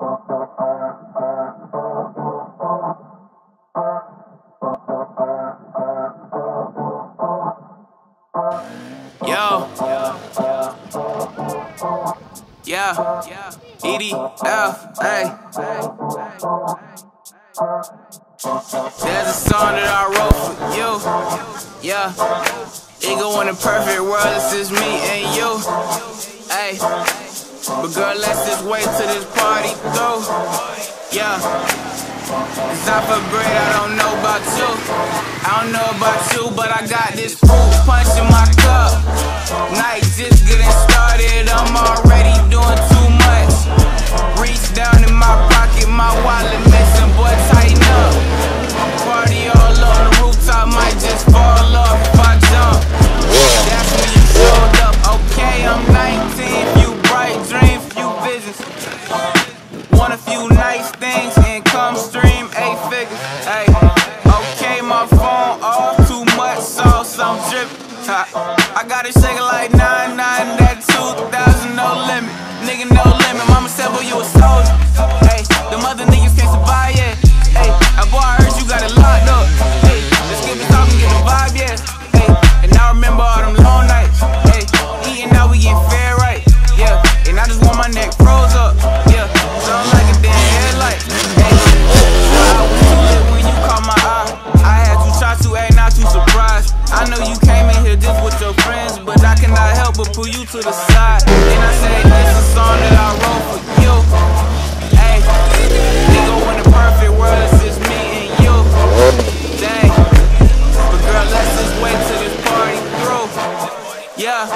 Yo. Yeah. EDF. Hey. There's a song that I wrote for you. Yeah. It go in a perfect world, it's just me and you. Hey. But girl, let's just wait till this party through. Yeah. It's not for bread, I don't know about you. I don't know about you, but I got this fruit punch in my cup. Night just getting started, I it shaking like 99, that 2000, no limit. Nigga, no limit. Mama said, boy, you a soldier. Hey, them other niggas can't survive yet. Hey, boy, I heard you got it locked up. Hey, let's get this talk and get the vibe, yeah. Hey, and I remember all them long nights. Hey, eating now we getting fair right. Yeah, and I just want my neck froze up. Yeah, something like a damn headlight. Hey, I when you caught my eye. I had to try to act not too surprised. I know you but pull you to the side. And I say this a song that I wrote for you. Hey, nigga, in the perfect world, it's just me and you. Dang, but girl, let's just wait till this party through. Yeah.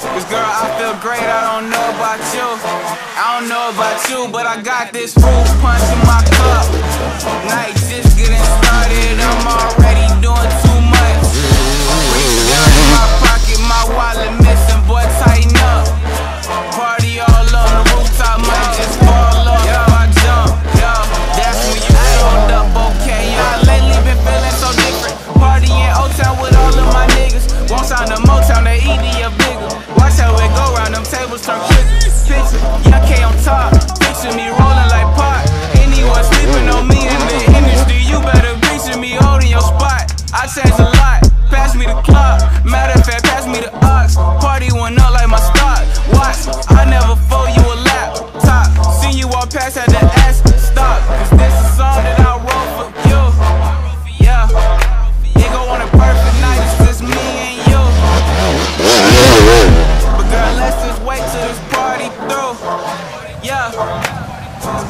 Cause girl, I feel great, I don't know about you. I don't know about you, but I got this fruit punch in my cup. Night just getting started,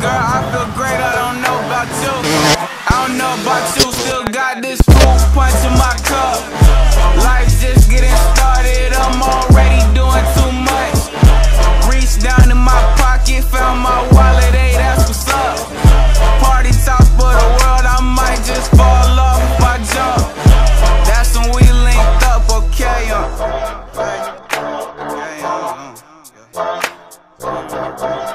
Girl, I feel great, I don't know about you. I don't know about you, still got this fruit punch in my cup. Life's just getting started, I'm already doing too much. Reach down in my pocket, found my wallet, hey, that's what's up. Party top for the world, I might just fall off if I jump. That's when we linked up, okay? Uh. Okay, uh, uh,